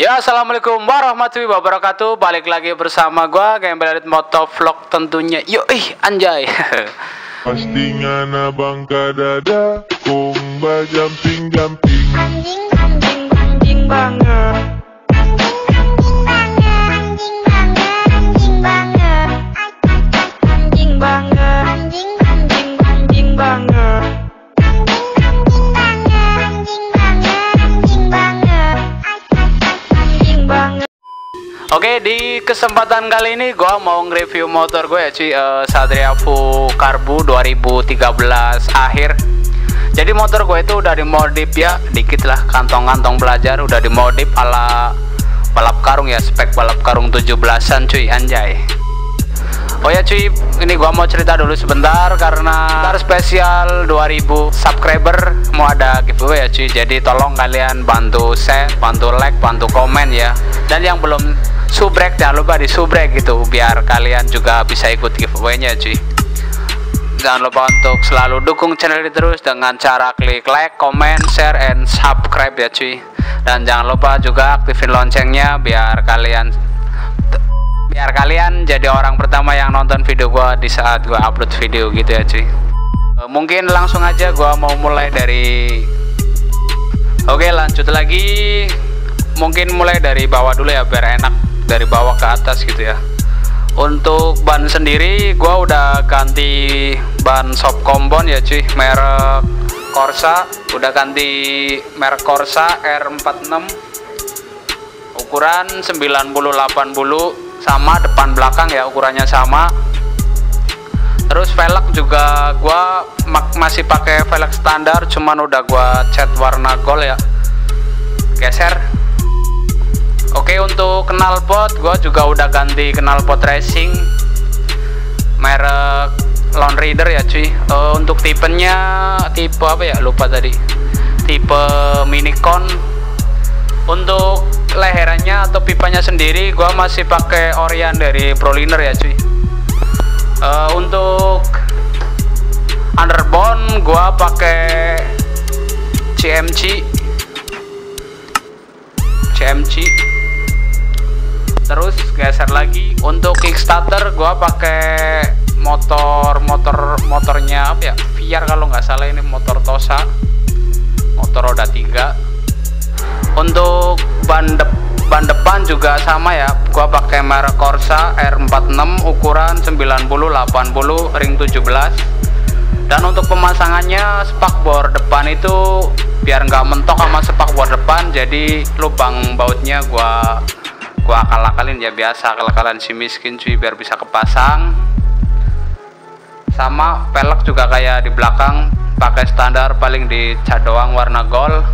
Ya, assalamualaikum warahmatullahi wabarakatuh. Balik lagi bersama gua Gembel Edit Motovlog tentunya. Yuk, ih, anjay. Postingan abang kadada ba jumping jumping anjing anjing anjing banget kesempatan kali ini gua mau nge-review motor gue ya, cuy. Eh, Satria Fu Karbu 2013 akhir. Jadi motor gue itu udah dimodif ya, dikit lah kantong-kantong belajar udah dimodif ala balap karung ya, spek balap karung 17-an cuy, anjay. Oh ya cuy, ini gua mau cerita dulu sebentar karena ntar spesial 2000 subscriber mau ada giveaway ya cuy. Jadi tolong kalian bantu share, bantu like, bantu komen ya. Dan yang belum subrek jangan lupa di subrek gitu biar kalian juga bisa ikut giveaway-nya cuy. Jangan lupa untuk selalu dukung channel ini terus dengan cara klik like, comment, share, and subscribe ya cuy. Dan jangan lupa juga aktifin loncengnya biar kalian biar kalian jadi orang pertama yang nonton video gua di saat gua upload video gitu ya cuy E, mungkin langsung aja gua mau mulai dari oke lanjut lagi mungkin mulai dari bawah dulu ya biar enak dari bawah ke atas gitu ya. Untuk ban sendiri gua udah ganti ban soft compound ya cuy. Merek Corsa. Udah ganti merek Corsa R46 ukuran 90-80 sama depan belakang ya ukurannya sama. Terus velg juga gua masih pakai velg standar cuman udah gua cat warna gold ya. Geser oke untuk knalpot gua juga udah ganti knalpot racing. Merek Lone Rider ya cuy. Eh, untuk tipenya tipe apa ya? Lupa tadi. Tipe minicon untuk leherannya atau pipanya sendiri gua masih pakai Orion dari Proliner ya cuy. Eh, untuk underbone gua pakai CMC CMC terus geser lagi. Untuk Kickstarter gua pakai motor motor motornya apa ya? VR kalau nggak salah ini motor Tosa. Motor roda 3 untuk ban dep- ban depan juga sama ya. Gua pakai merek Corsa R46 ukuran 90 80 ring 17 dan untuk pemasangannya spakbor depan itu biar nggak mentok sama spakbor depan jadi lubang bautnya gua gua akal-akalin ya biasa akal-akalan si miskin cuy biar bisa kepasang. Sama pelek juga kayak di belakang pakai standar paling di cat doang warna gold.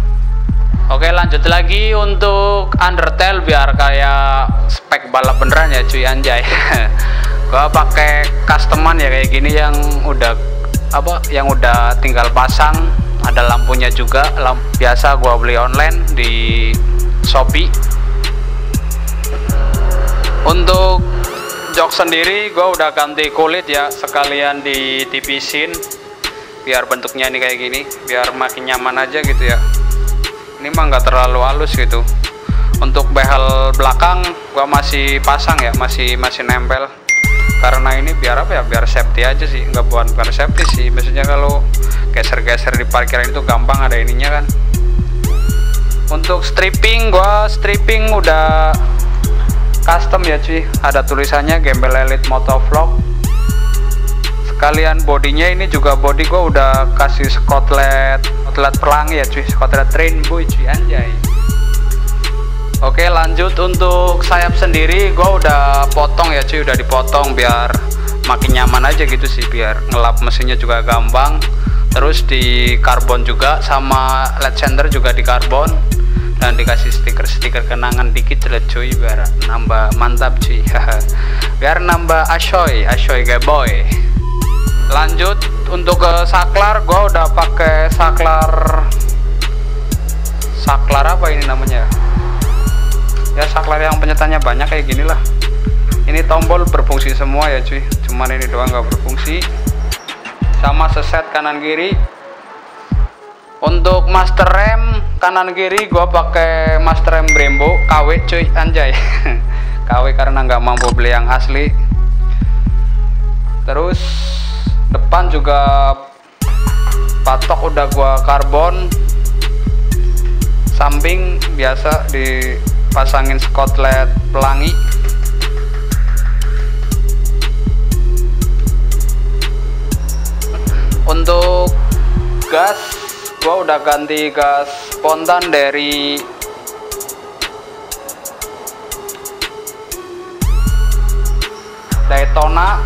Oke lanjut lagi untuk undertail biar kayak spek balap beneran ya cuy anjay. Gua pakai customan ya kayak gini yang udah apa yang udah tinggal pasang. Ada lampunya juga lamp biasa gua beli online di Shopee untuk jok sendiri gua udah ganti kulit ya sekalian ditipisin biar bentuknya ini kayak gini biar makin nyaman aja gitu ya. Ini mah nggak terlalu halus gitu. Untuk behel belakang gua masih pasang ya masih masih nempel. Karena ini biar apa ya biar safety aja sih nggak buat bukan safety sih. Biasanya kalau geser-geser di parkiran itu gampang ada ininya kan. Untuk stripping gua stripping udah custom ya cuy ada tulisannya Gembel Elite Motovlog. Sekalian bodinya ini juga body gua udah kasih skotlet skotlet pelangi ya cuy skotlet rainbow cuy anjay. Oke lanjut untuk sayap sendiri gua udah potong ya cuy udah dipotong biar makin nyaman aja gitu sih biar ngelap mesinnya juga gampang terus di karbon juga sama led center juga di karbon dan dikasih stiker-stiker kenangan dikit lah cuy biar nambah mantap cuy. Biar nambah asoy asoy boy. Lanjut untuk ke saklar gua udah pakai saklar saklar apa ini namanya? Ya saklar yang penyetannya banyak kayak gini lah ini tombol berfungsi semua ya cuy. Cuman ini doang nggak berfungsi. Sama seset kanan kiri untuk master rem kanan kiri gua pakai master rem Brembo KW cuy anjay. KW karena nggak mampu beli yang asli. Terus depan juga patok udah gua karbon. Samping biasa dipasangin skotlet pelangi. Untuk gas gua udah ganti gas spontan dari Daytona.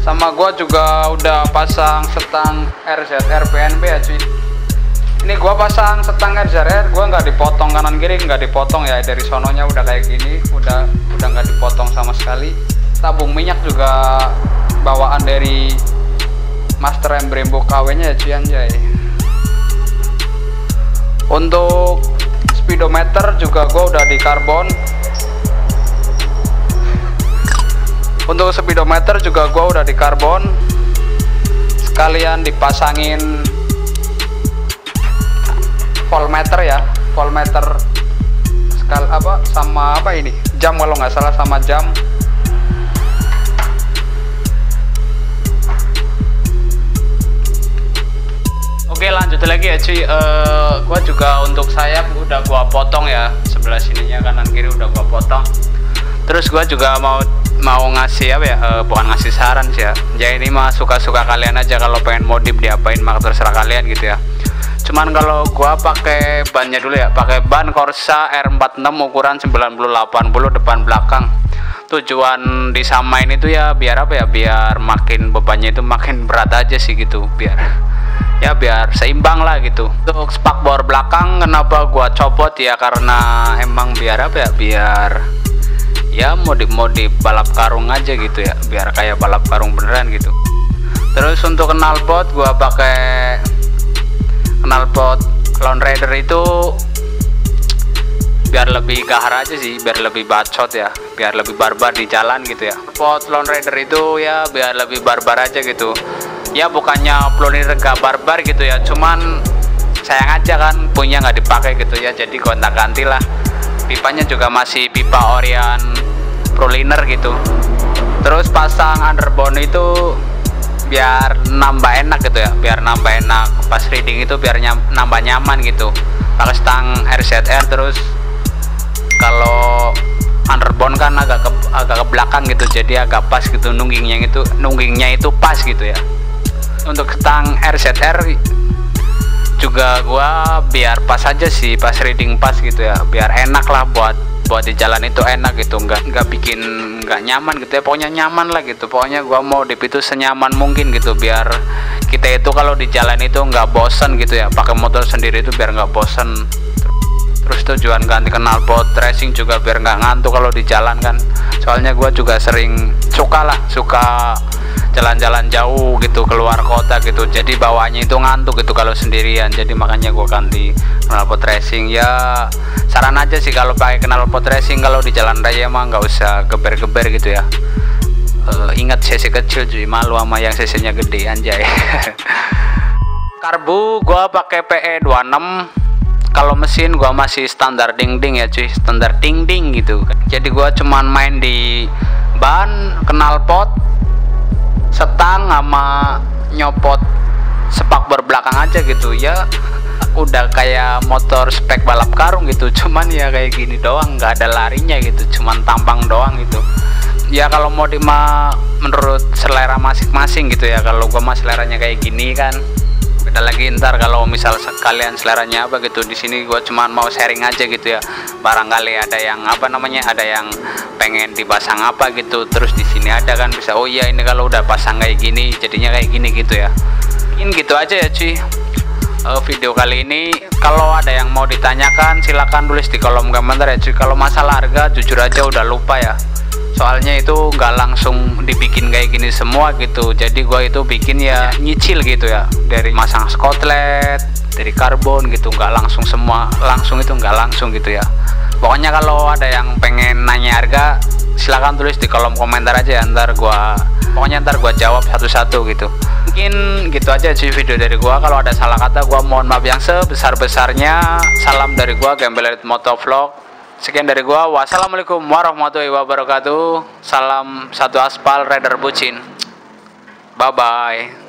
Sama gua juga udah pasang setang RZR PNB ya cuy. Ini gua pasang setang RZR gua nggak dipotong kanan kiri nggak dipotong ya. Dari sononya udah kayak gini udah udah nggak dipotong sama sekali. Tabung minyak juga bawaan dari Master M Brembo KW nya ya cuy anjay untuk speedometer juga gua udah di karbon. Untuk speedometer juga gua udah di karbon. Sekalian dipasangin voltmeter ya voltmeter sekal apa sama apa ini? Jam kalau nggak salah sama jam Lanjut lagi ya cuy Eh, gua juga untuk sayap udah gua potong ya. Sebelah sininya kanan kiri udah gua potong. Terus gua juga mau mau ngasih apa ya eh, bukan ngasih saran sih ya. Ya ini mah suka-suka kalian aja kalau pengen modif diapain mah terserah kalian gitu ya. Cuman kalau gua pakai bannya dulu ya pakai ban Corsa R46 ukuran 9080 depan belakang. Tujuan disamain itu ya biar apa ya biar makin bebannya itu makin berat aja sih gitu biar ya biar seimbang lah gitu. Untuk spakbor belakang kenapa gua copot? Ya karena emang biar apa ya? Biar ya modif-modif balap karung aja gitu ya. Biar kayak balap karung beneran gitu. Terus untuk knalpot gua pakai knalpot Lone Rider itu biar lebih gahar aja sih biar lebih bacot ya. Biar lebih barbar di jalan gitu ya. Pot Lone Rider itu ya biar lebih barbar aja gitu ya bukannya Lone Rider gak barbar gitu ya cuman sayang aja kan punya nggak dipakai gitu ya jadi gonta ganti lah pipanya juga masih pipa Orion Proliner gitu. Terus pasang underbone itu biar nambah enak gitu ya biar nambah enak. Pas reading itu biar nyam, nambah nyaman gitu. Pakai stang RZR terus kalau underbone kan agak ke, agak ke belakang gitu jadi agak pas gitu nunggingnya itu nunggingnya itu pas gitu ya untuk stang RZR juga gua biar pas aja sih pas reading pas gitu ya. Biar enak lah buat buat di jalan itu enak gitu. Nggak nggak bikin nggak nyaman gitu ya. Pokoknya nyaman lah gitu. Pokoknya gua mau dip itu senyaman mungkin gitu. Biar kita itu kalau di jalan itu nggak bosen gitu ya. Pakai motor sendiri itu biar nggak bosen. Terus tujuan ganti knalpot racing juga biar nggak ngantuk kalau di jalan kan. Soalnya gua juga sering suka lah suka jalan-jalan jauh gitu keluar kota gitu. Jadi bawaannya itu ngantuk gitu kalau sendirian. Jadi makanya gua ganti knalpot racing. Ya saran aja sih kalau pakai knalpot racing. Kalau di jalan raya mah nggak usah geber-geber gitu ya. Eh, ingat cc kecil cuy. Malu sama yang cc nya gede anjay. Karbu gua pakai PE 26 kalau mesin gua masih standar ding ding ya cuy. Standar ding ding gitu. Jadi gua cuman main di ban knalpot setang sama nyopot sepak berbelakang aja gitu. Ya udah kayak motor spek balap karung gitu. Cuman ya kayak gini doang nggak ada larinya gitu. Cuman tampang doang gitu. Ya kalau mau di mah menurut selera masing-masing gitu ya. Kalau gua mah seleranya kayak gini kan beda lagi ntar kalau misal kalian seleranya apa gitu di sini gua cuman mau sharing aja gitu ya. Barangkali ada yang apa namanya ada yang pengen dipasang apa gitu. Terus di sini ada kan bisa oh iya ini kalau udah pasang kayak gini jadinya kayak gini gitu ya. Mungkin gitu aja ya cuy Eh, video kali ini kalau ada yang mau ditanyakan silakan tulis di kolom komentar ya cuy kalau masalah harga jujur aja udah lupa ya soalnya itu nggak langsung dibikin kayak gini semua gitu. Jadi gua itu bikin ya nyicil gitu ya. Dari masang skotlet dari karbon gitu nggak langsung semua. Langsung itu nggak langsung gitu ya. Pokoknya kalau ada yang pengen nanya harga silahkan tulis di kolom komentar aja ya. ntar gua pokoknya ntar gua jawab satu-satu gitu. Mungkin gitu aja sih video dari gua. Kalau ada salah kata gua mohon maaf yang sebesar-besarnya. Salam dari gua Gembel Motovlog. Sekian dari gua. Wassalamualaikum warahmatullahi wabarakatuh. Salam satu aspal Rider Bucin. Bye bye.